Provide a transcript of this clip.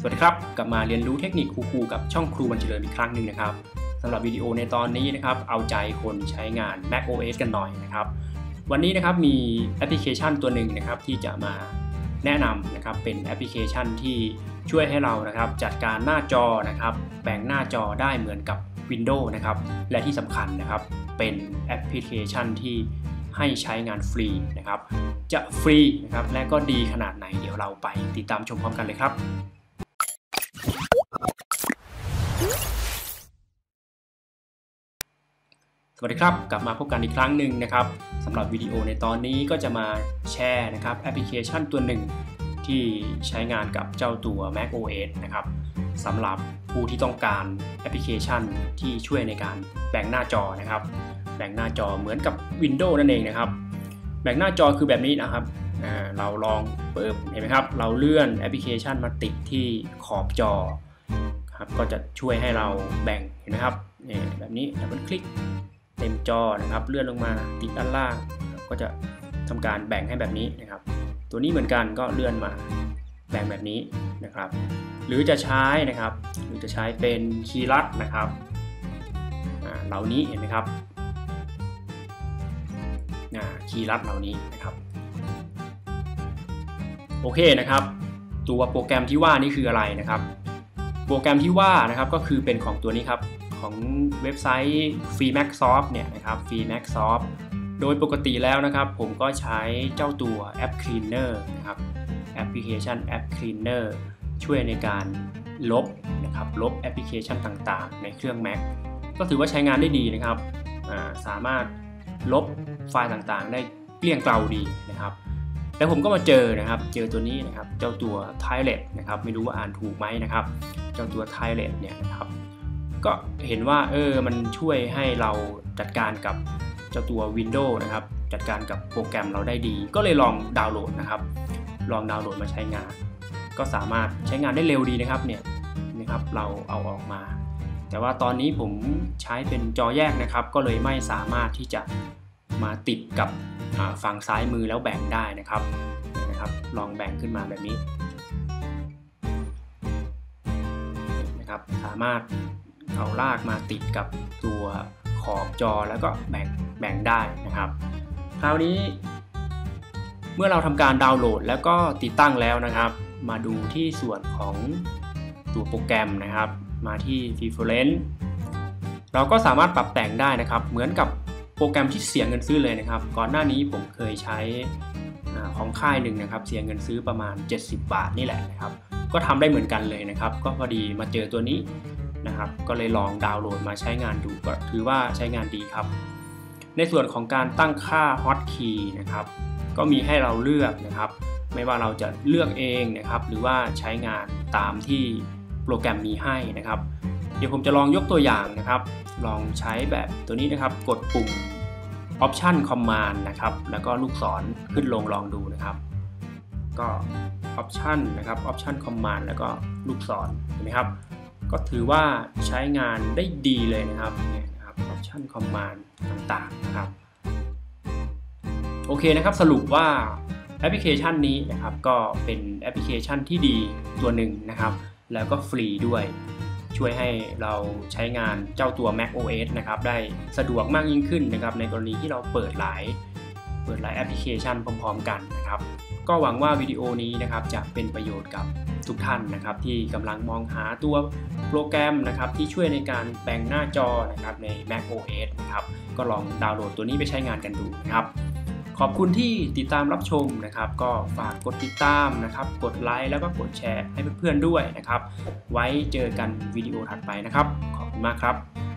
สวัสดีครับ กลับมาเรียนรู้เทคนิคครูๆกับช่องครูบันเจริญอีกครั้งหนึ่งนะครับสำหรับวิดีโอในตอนนี้นะครับ เอาใจคนใช้งาน Mac OS กันหน่อยนะครับ วันนี้นะครับมีแอปพลิเคชันตัวหนึ่งนะครับที่จะมาแนะนำนะครับเป็นแอปพลิเคชันที่ช่วยให้เรานะครับจัดการหน้าจอนะครับแบ่งหน้าจอได้เหมือนกับ Windows นะครับและที่สำคัญนะครับเป็นแอปพลิเคชันที่ให้ใช้งานฟรีนะครับ จะฟรีนะครับและก็ดีขนาดไหนเดี๋ยวเราไปติดตามชมพร้อมกันเลยครับ สวัสดีครับ กลับมาพบกันอีกครั้งหนึ่งนะครับสำหรับวิดีโอในตอนนี้ก็จะมาแชร์นะครับแอปพลิเคชันตัวหนึ่งที่ใช้งานกับเจ้าตัว Mac OS นะครับสำหรับผู้ที่ต้องการแอปพลิเคชันที่ช่วยในการแบ่งหน้าจอนะครับ แบ่งหน้าจอเหมือนกับ Windows นั่นเองนะครับ แบ่งหน้าจอคือแบบนี้นะครับเราลองปึ๊บเห็นไหมครับ เราเลื่อนแอปพลิเคชันมาติดที่ขอบจอ ครับก็จะช่วยให้เราแบ่งเห็นไหมครับนี่แบบนี้ดับเบิลคลิกเต็มจอนะครับ เลื่อนลงมาติดด้านล่าง ก็จะทำการแบ่งให้แบบนี้นะครับ ตัวนี้เหมือนกันก็เลื่อนมาแบ่งแบบนี้นะครับ หรือจะใช้นะครับ หรือจะใช้เป็นคีย์ลัดนะครับเหล่านี้เห็นไหมครับคีย์ลัดเหล่านี้นะครับโอเคนะครับ ตัวโปรแกรมที่ว่านี่คืออะไรนะครับ โปรแกรมที่ว่านะครับก็คือเป็นของตัวนี้ครับ ของเว็บไซต์ FreeMacSoft เนี่ยนะครับ FreeMacSoft โดยปกติแล้วนะครับ ผมก็ใช้เจ้าตัวแอป Cleaner นะครับแอปพลิเคชันแอป Cleaner ช่วยในการลบนะครับลบแอปพลิเคชันต่างๆ ในเครื่อง Mac ก็ถือว่าใช้งานได้ดีนะครับ สามารถลบไฟล์ต่างๆ ได้เกลี้ยงเกลาดีนะครับ แล้วผมก็มาเจอนะครับ เจอตัวนี้นะครับ เจ้าตัว t i l e t นะครับ ไม่รู้ว่าอ่านถูกไหมนะครับ เจ้าตัว t i l e t เนี่ยนะครับ ก็เห็นว่าเออ มันช่วยให้เราจัดการกับเจ้าตัว Windows นะครับ จัดการกับโปรแกรมเราได้ดี ก็เลยลองดาวน์โหลดนะครับ ลองดาวน์โหลดมาใช้งาน ก็สามารถใช้งานได้เร็วดีนะครับ เนี่ยนะครับ เราเอาออกมา แต่ว่าตอนนี้ผมใช้เป็นจอแยกนะครับ ก็เลยไม่สามารถที่จะ มาติดกับฝั่งซ้ายมือแล้วแบ่งได้นะครับนะครับ ลองแบ่งขึ้นมาแบบนี้นะครับสามารถเอาลากมาติดกับตัวขอบจอแล้วก็แบ่งแบ่งได้นะครับ คราวนี้ เมื่อเราทำการดาวน์โหลดแล้วก็ติดตั้งแล้วนะครับ มาดูที่ส่วนของตัวโปรแกรมนะครับ มาที่ Preference เราก็สามารถปรับแต่งได้นะครับ เหมือนกับ โปรแกรมที่เสียเงินซื้อเลยนะครับ ก่อนหน้านี้ผมเคยใช้ของค่ายหนึ่งนะครับ เสียเงินซื้อประมาณ 70 บาทนี่แหละนะครับ ก็ทำได้เหมือนกันเลยนะครับ ก็พอดีมาเจอตัวนี้นะครับ ก็เลยลองดาวน์โหลดมาใช้งานดูก็ถือว่าใช้งานดีครับ ในส่วนของการตั้งค่า Hotkey นะครับ ก็มีให้เราเลือกนะครับ ไม่ว่าเราจะเลือกเองนะครับ หรือว่าใช้งานตามที่โปรแกรมมีให้นะครับ เดี๋ยวผมจะลองยกตัวอย่างนะครับ ลองใช้แบบตัวนี้นะครับ กดปุ่ม Option Command นะครับ แล้วก็ลูกศรขึ้นลงลองดูนะครับ ก็ Option นะครับ Option Command แล้วก็ลูกศรเห็นไหมครับ ก็ถือว่าใช้งานได้ดีเลยนะครับเนี่ยนะครับ Option Command ต่างๆนะครับ โอเคนะครับ สรุปว่าแอปพลิเคชันนี้นะครับ ก็เป็นแอปพลิเคชันที่ดีตัวหนึ่งนะครับ แล้วก็ฟรีด้วย ช่วยให้เราใช้งานเจ้าตัว Mac OS นะครับได้สะดวกมากยิ่งขึ้นนะครับ ในกรณีที่เราเปิดหลายเปิดหลายแอปพลิเคชันพร้อมๆกันนะครับก็หวังว่าวิดีโอนี้นะครับจะเป็นประโยชน์กับทุกท่านนะครับ ที่กำลังมองหาตัวโปรแกรมนะครับที่ช่วยในการแบ่งหน้าจอนะครับใน Mac OS นะครับก็ลองดาวน์โหลดตัวนี้ไปใช้งานกันดูนะครับ ขอบคุณที่ติดตามรับชมนะครับ ก็ฝากกดติดตามนะครับ กดไลค์แล้วก็กดแชร์ให้เพื่อนๆด้วยนะครับ ไว้เจอกันวิดีโอถัดไปนะครับ ขอบคุณมากครับ